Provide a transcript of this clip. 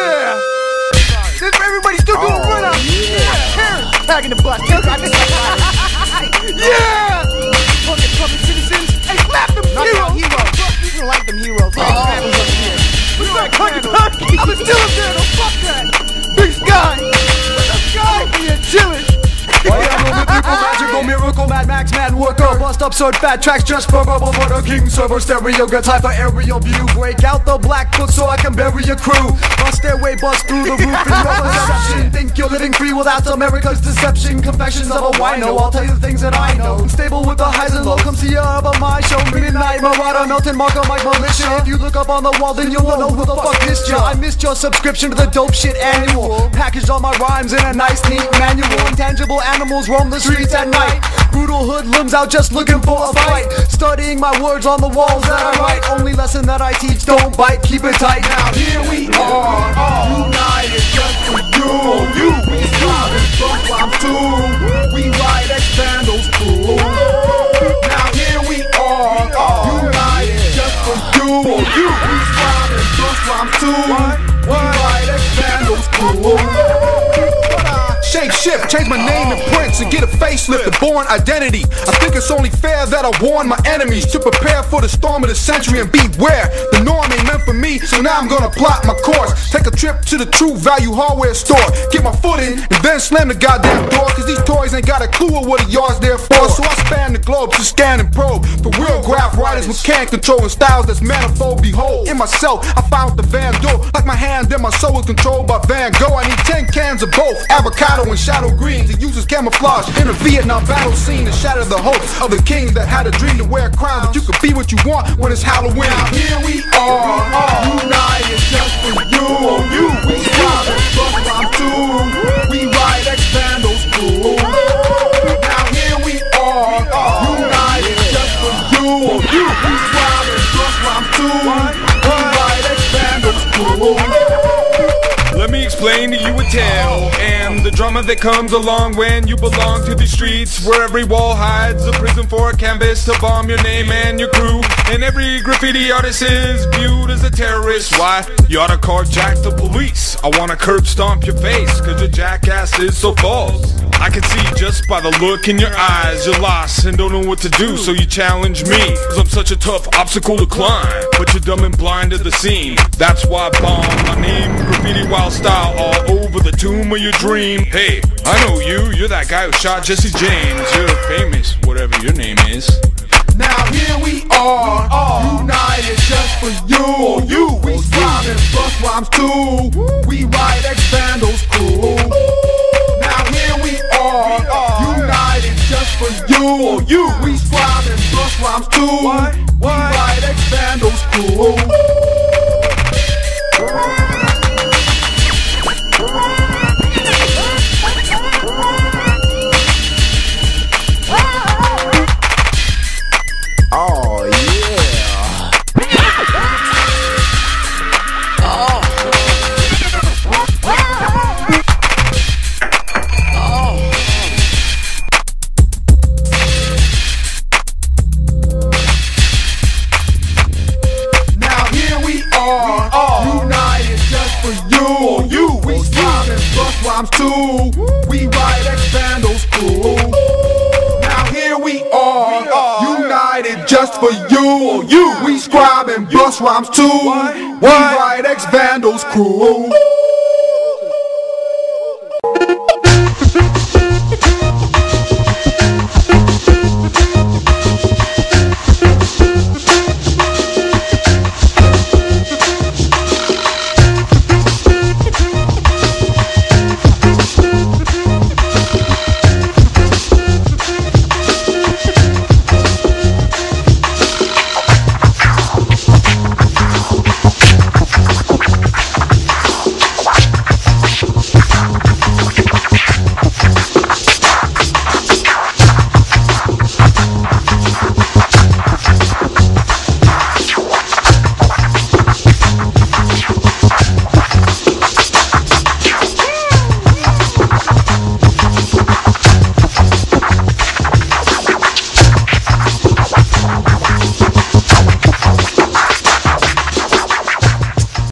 Yeah. for everybody still doing oh, run out. Yeah. Packing the bus. Bust absurd fat tracks just for verbal for the king. Server Stereo, got time for aerial view. Break out the black book so I can bury your crew. Bust their way, bust through the roof in your perception. Think you're living free without America's deception. Confessions of a wino, I'll tell you the things that I know. Stable with the highs and lows, come see ya about my show Midnight Marauder, Melton Marco, my Militia. If you look up on the wall, then you'll know who the fuck missed ya. I missed your subscription to the dope shit annual. Packaged all my rhymes in a nice neat manual. Intangible animals roam the streets at night. Brutal hoodlums out just looking for a fight. Studying my words on the walls that I write. Only lesson that I teach, don't bite, keep it tight. Now here we are, united. Just for you You, we and bump rhymes too We ride expandos cool Now here we are, united. Just for you You, we and bump rhymes too We ride expandos cool Shape shift, change my name and prints and get a facelift, a born identity. I think it's only fair that I warn my enemies to prepare for the storm of the century and beware. The norm ain't meant for me, so now I'm gonna plot my course. Take a trip to the true value hardware store, get my foot in, and then slam the goddamn door. Cause these toys ain't got a clue of what a yard's there for. So I span the globe to scan and probe for real graph writers with can control and styles that's manifold. Behold, in myself, I found the Van Gogh. Like my hand, then my soul is controlled by Van Gogh. I need 10 cans of both, avocado and shadow green to use as camouflage in a Vietnam battle scene to shatter the hopes of the kings that had a dream to wear a crown. But you can be what you want when it's Halloween. Now here we are, united just for you. You, we strive and bust rhyme too. We ride expandos cool. Now here we are, united just for you. You, we strive and bust rhyme too. We ride. Let me explain to you a tale. And the drama that comes along when you belong to the streets where every wall hides a prison for a canvas to bomb your name and your crew. And every graffiti artist is viewed as a terrorist. Why? You oughta carjack the police. I wanna curb stomp your face cause your jackass is so false I can see just by the look in your eyes you're lost and don't know what to do so you challenge me. Cause I'm such a tough obstacle to climb but you're dumb and blind to the scene that's why I bomb my name graffiti wild style all over the tomb of your dream. Hey I know you you're that guy who shot Jesse James you're famous We ride expandos cool. Now here we are, united just for you. You, we scribe and bust rhymes too. We ride X Vandals cool.